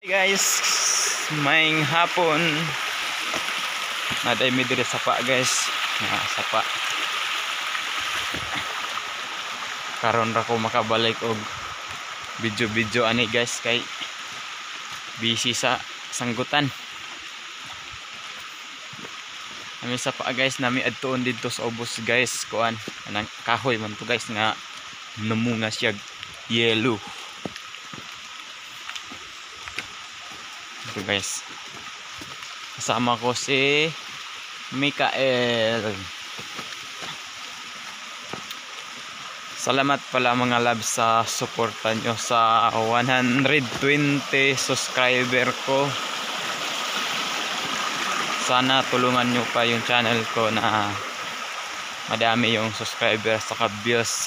Hey guys, maing hapon. Naday mi diri sapa guys. Na sapa. Karon ra ko makabalik og video-video ani guys kay busy sa sanggutan. Nami sapa guys, nami adtuon dito sa ubos guys, kuan anang kahoy man to guys nga namunga siya yellow. Ito guys. Kasama ko si Mikael. Salamat pala mga love sa suporta nyo sa 120 subscriber ko. Sana tulungan nyo pa yung channel ko na madami yung subscriber sa views.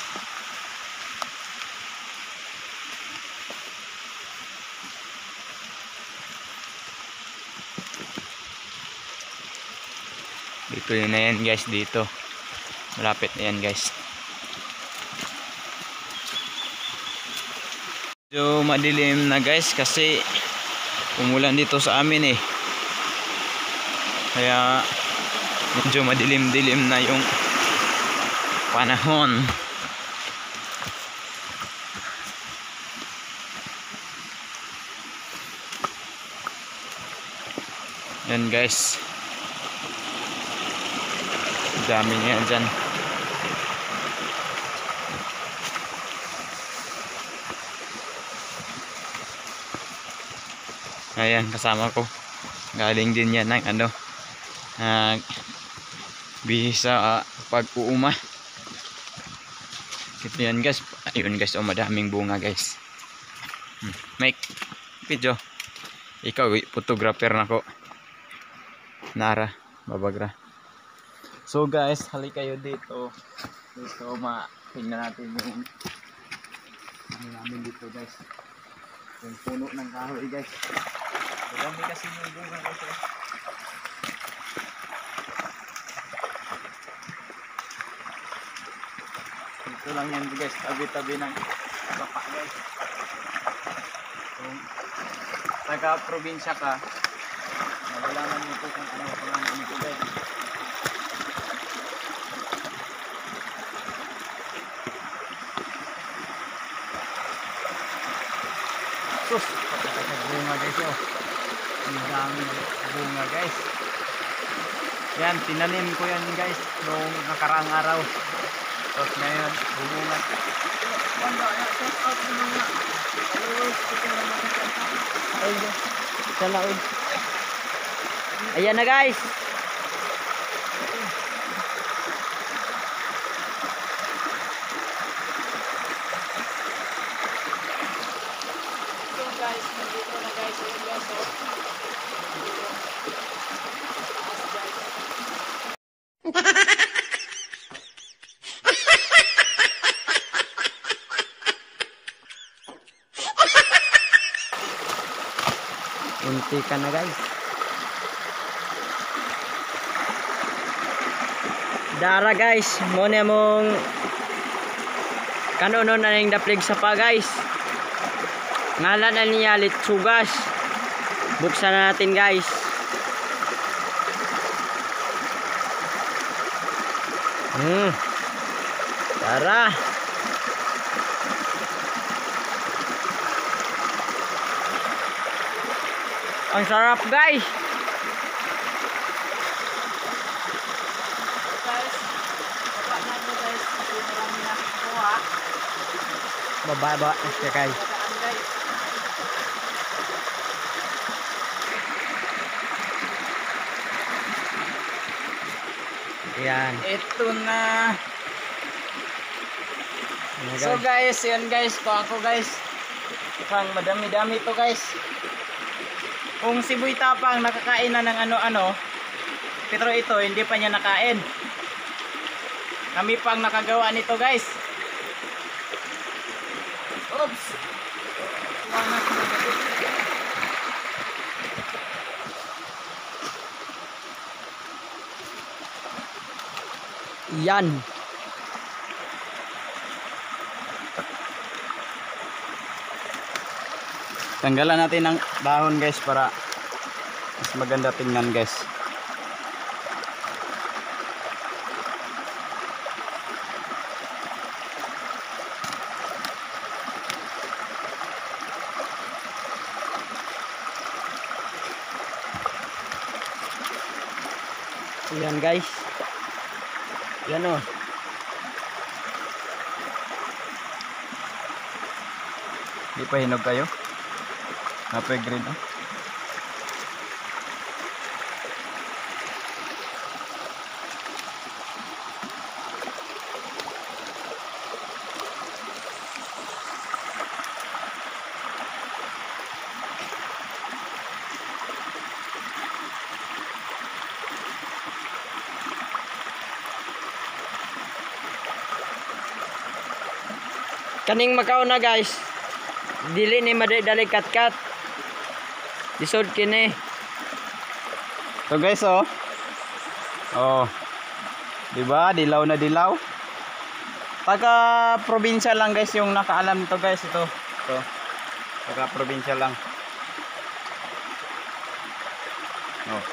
Dito na yan guys dito. Malapit na yan guys. Medyo madilim na guys kasi umulan dito sa amin eh. Kaya medyo madilim-dilim na yung panahon. Yan guys. Dami niya dyan. Ayan, kasama ko. Galing din yan ng ano. Uh, bihisa uh, pag-uuma. Ito yan guys. Ayun guys, oh, madaming bunga guys. Hmm. Mike, video. Ikaw, photographer na ko. Nara, babagra. So guys, halik kayo dito. Dito ma tingnan natin yung ano namin dito guys. Yung puno ng kahoy guys. Madami kasi yung bunga. Eh. Dito lang yan guys, tabi-tabi ng baka guys. Kung taga-probinsya ka, malalaman mo po kung ano pangalan nito guys. Sus, bunga guys oh. Ang dami bunga guys. Yan, tinanim ko yan guys noong nakaraang araw. Tapos ngayon, bumunga. Sana oh. Ayan na guys. So guys, nandito na guys yung guys oh. Taas guys. Unti ka na guys. Dara guys, mo na mong kanono na ning daplig sa pa guys. Ngalan na niya litsugas. Buksan na natin guys. Hmm. Tara. Ang sarap guys. Guys, baba na mo guys kasi marami na kuha. Bababa na siya guys. guys. Yan. Ito na. So guys, yan guys, ko ako guys. Pang madami-dami to guys. Kung si Boy Tapang nakakain na ng ano-ano, pero ito hindi pa niya nakain. Kami pang nakagawa nito guys. Oops. Yan. Tanggalan natin ng dahon guys para mas maganda tingnan guys. Yan guys. Yan oh. Di pa hinog kayo? Napay green oh. Kaning makaw na guys. Dili ni madali kat-kat. Lisod kini. So guys oh. Oh. 'Di ba? Dilaw na dilaw. Taga probinsya lang guys yung nakaalam to guys ito. Ito. Taga probinsya lang. Oh.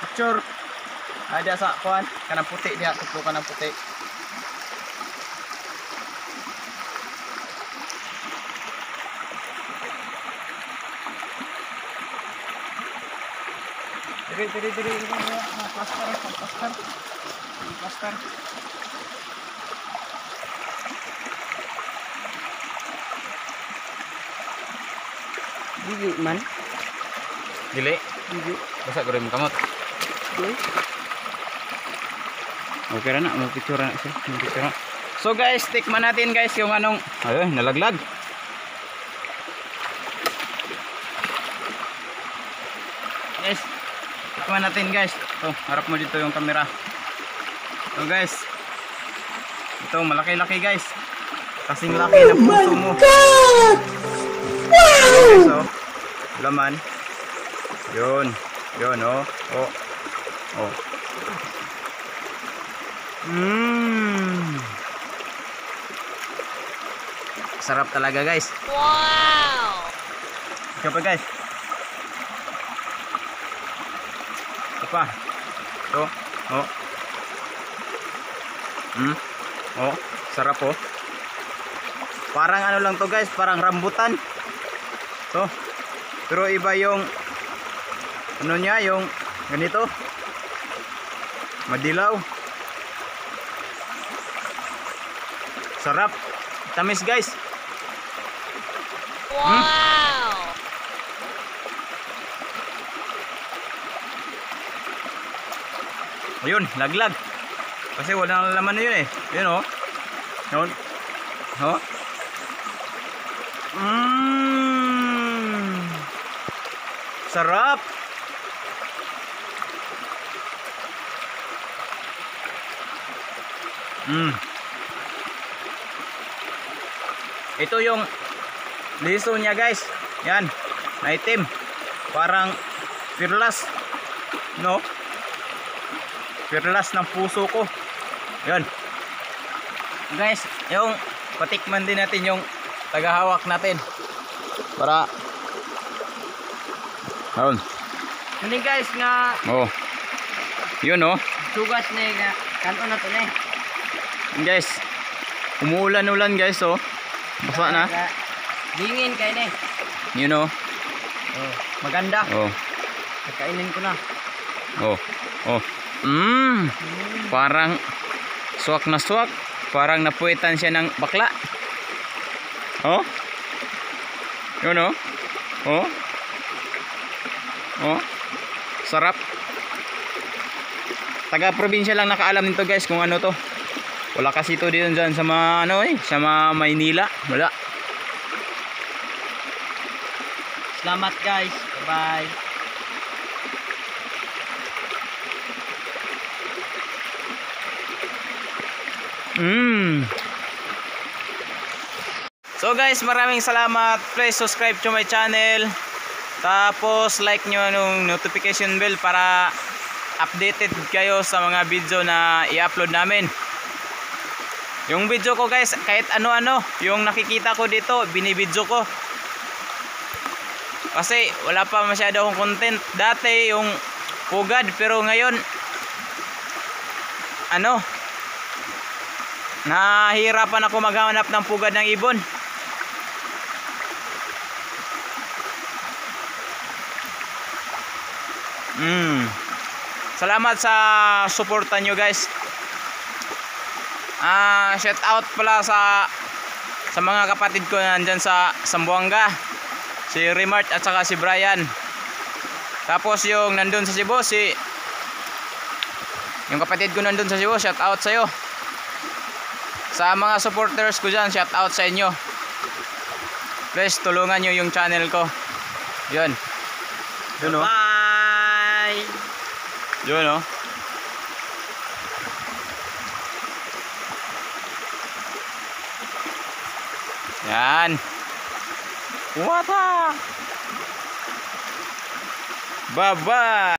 Picture. Ada sa kuan, kanang puti diha, tuklo kanang puti. Diri diri diri mga plaster, plaster. Plaster. Dili man. Dili. Dili. Basa ko rin kamot. Dili. Okay ra na, mo picture na siya. Mo picture na. So guys, tikman natin guys yung anong ay nalaglag. Guys, tikman natin guys. Ito, harap mo dito yung camera. So guys. Ito, malaki-laki guys. Kasing laki ng puso mo. God! Guys, oh. Laman. Yun. Yun, oh. Oh. Oh. Mmm. Sarap talaga guys. Wow! Ikaw pa guys. Pa. Ito. Oh. Hmm. Oh. Sarap oh. Parang ano lang to guys. Parang rambutan. To. Pero iba yung ano niya yung ganito. Madilaw. Sarap. Tamis guys. Wow! Ayun, laglag. Kasi wala nang laman na yun eh. Yun oh. Yun. Oh. Mmm. Sarap. Mmm. Ito yung liso niya guys. Yan. Na itim. Parang pirlas. No? Pirlas ng puso ko. Yan. Guys, yung patikman din natin yung tagahawak natin. Para Ayun. Kani guys nga Oh. Yun oh. sugas ni nga kanon na to ni. Guys. Umuulan-ulan guys oh. Basa na. Dingin kay ni. Yun oh. Oh, maganda. Oh. Kainin ko na. Oh. Oh. Mmm. Parang swak na swak. Parang napuwitan siya ng bakla. Oh. Yun oh. Oh. Oh. Sarap. Taga probinsya lang nakaalam nito guys kung ano to. Wala kasi to dito dyan sa mga ano eh, sa mga Maynila. Wala. Salamat guys. Bye. Mm. So guys, maraming salamat. Please subscribe to my channel. Tapos like nyo yung notification bell para updated kayo sa mga video na i-upload namin. Yung video ko guys, kahit ano-ano, yung nakikita ko dito, binibidyo ko. Kasi wala pa masyado akong content. Dati yung pugad pero ngayon ano nahihirapan ako maghanap ng pugad ng ibon. Mm. Salamat sa suporta nyo guys. Ah, shout out pala sa sa mga kapatid ko nandyan sa Sambuanga. Si Remart at saka si Brian. Tapos yung nandun sa Cebu si yung kapatid ko nandun sa Cebu, shout out sa iyo. Sa mga supporters ko dyan, shout out sa inyo. Please tulungan nyo yung channel ko. Yun. Yun oh. Bye! Yun oh. Yan. Wata. Bye-bye.